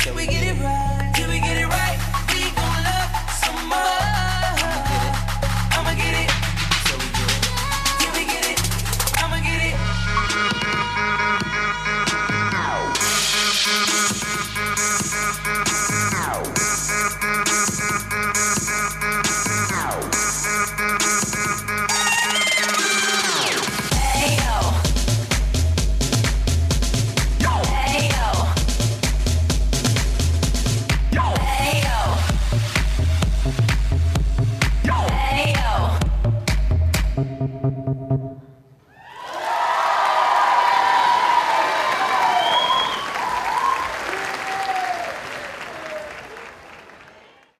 Can we get